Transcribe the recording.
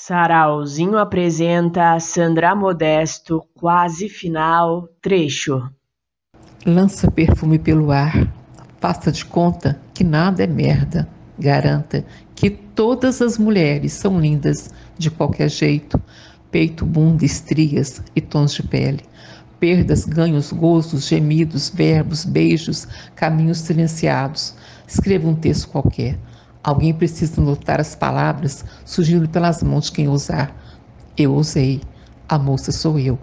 Sarauzinho apresenta Sandra Modesto, quase final, trecho. Lança perfume pelo ar, faça de conta que nada é merda. Garanta que todas as mulheres são lindas de qualquer jeito, peito, bunda, estrias e tons de pele. Perdas, ganhos, gozos, gemidos, verbos, beijos, caminhos silenciados. Escreva um texto qualquer Alguém precisa notar as palavras surgindo pelas mãos de quem usar. Eu usei. A moça sou eu.